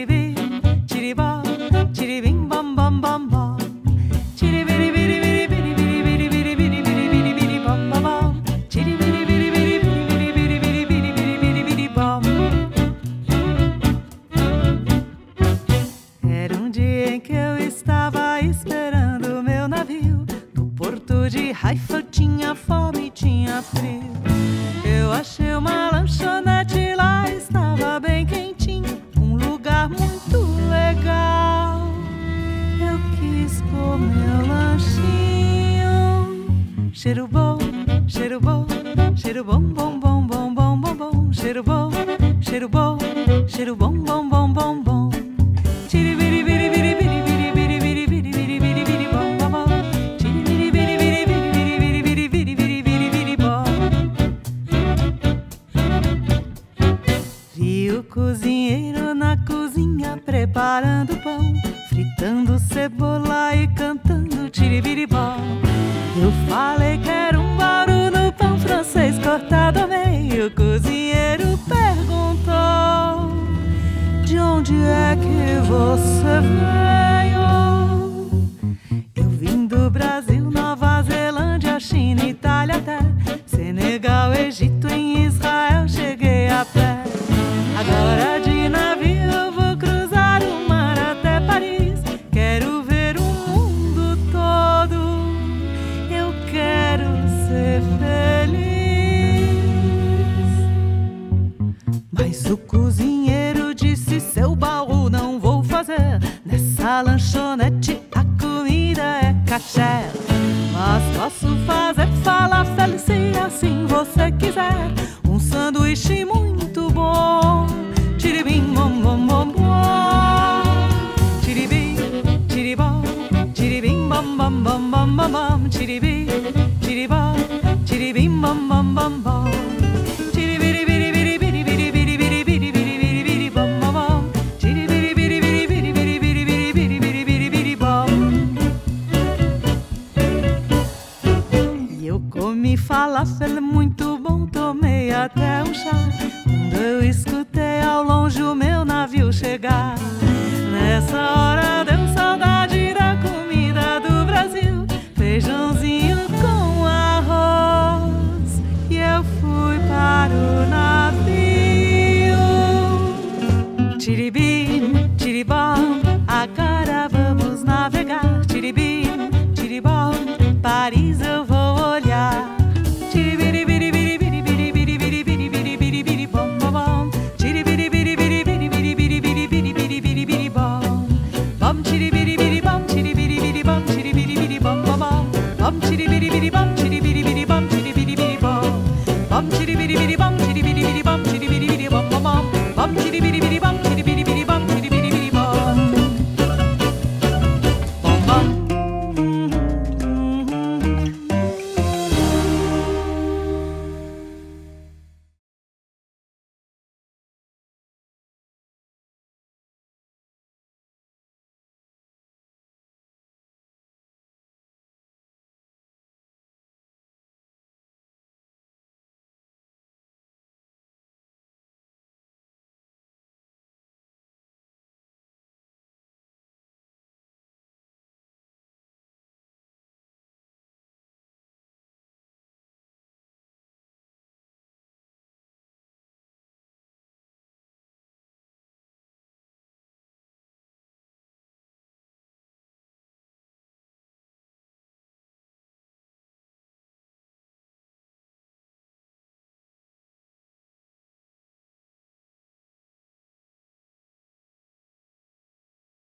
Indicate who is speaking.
Speaker 1: tiribim. Era um dia em que eu estava esperando meu navio no porto de Haifa. Eu tinha fome, tinha frio. Eu achei uma lanchonete. Cheiro bom, cheiro bom, cheiro bom, bom, bom, bom, bom, bom, bom. Cheiro bom, cheiro bom, cheiro bom, bom, bom, bom, bom. Tiri, biri, biri, biri, biri. cozinheiro na cozinha preparando pão, fritando cebola e cantando cozinheiro perguntou: De onde é que você veio? Eu vim do Brasil, Nova Zelândia, China, Itália até Senegal, Egito, em Israel, cheguei a pé. Agora de navio eu vou cruzar o mar até Paris. Quero ver o mundo todo. Eu quero ser feliz. Lanchonete a comida é caché. Mas posso fazer falafel se assim você quiser. Um sanduíche muito bom. Tiribim, bom, bom, bom, bom. Tiribim, tiribom, tiribim, bom, bom, bom, bom, bom, bom. Tiribim, comi falafel muito bom, tomei até um chá. Quando eu escutei ao longe o meu navio chegar. Nessa hora deu saudade da comida do Brasil. Feijãozinho com arroz. E eu fui para o navio. Tiribim, Bam chiri biri biri.